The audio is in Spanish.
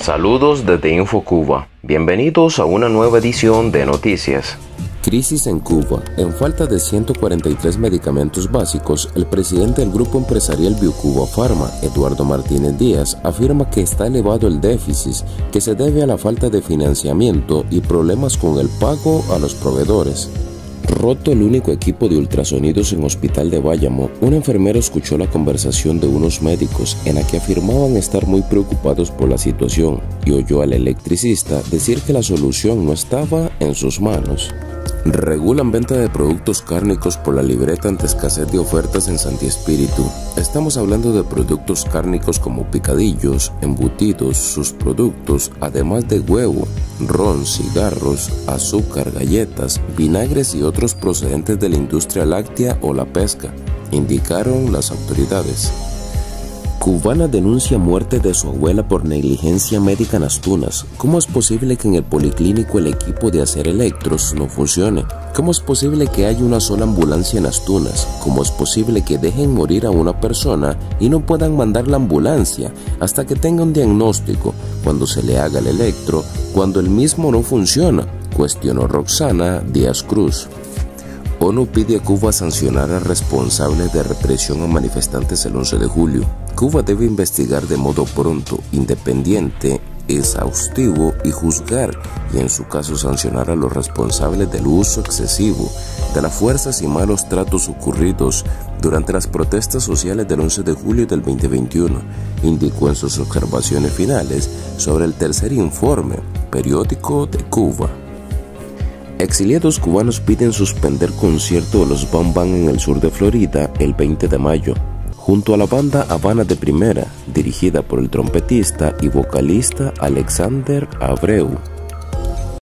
Saludos desde InfoCuba. Bienvenidos a una nueva edición de Noticias. Crisis en Cuba. En falta de 143 medicamentos básicos, el presidente del grupo empresarial Biocuba Pharma, Eduardo Martínez Díaz, afirma que está elevado el déficit que se debe a la falta de financiamiento y problemas con el pago a los proveedores. Roto el único equipo de ultrasonidos en Hospital de Bayamo, una enfermera escuchó la conversación de unos médicos en la que afirmaban estar muy preocupados por la situación y oyó al electricista decir que la solución no estaba en sus manos. Regulan venta de productos cárnicos por la libreta ante escasez de ofertas en Santi Espíritu. Estamos hablando de productos cárnicos como picadillos, embutidos, sus productos, además de huevo, ron, cigarros, azúcar, galletas, vinagres y otros procedentes de la industria láctea o la pesca, indicaron las autoridades. Cubana denuncia muerte de su abuela por negligencia médica en Astunas. ¿Cómo es posible que en el policlínico el equipo de hacer electros no funcione? ¿Cómo es posible que haya una sola ambulancia en Astunas? ¿Cómo es posible que dejen morir a una persona y no puedan mandar la ambulancia hasta que tenga un diagnóstico cuando se le haga el electro, cuando el mismo no funciona? Cuestionó Roxana Díaz Cruz. ONU pide a Cuba sancionar a responsables de represión a manifestantes el 11 de julio. Cuba debe investigar de modo pronto, independiente, exhaustivo y juzgar y en su caso sancionar a los responsables del uso excesivo de las fuerzas y malos tratos ocurridos durante las protestas sociales del 11 de julio del 2021, indicó en sus observaciones finales sobre el tercer informe periódico de Cuba. Exiliados cubanos piden suspender concierto de los Bam Bam en el sur de Florida el 20 de mayo, junto a la banda Habana de Primera, dirigida por el trompetista y vocalista Alexander Abreu.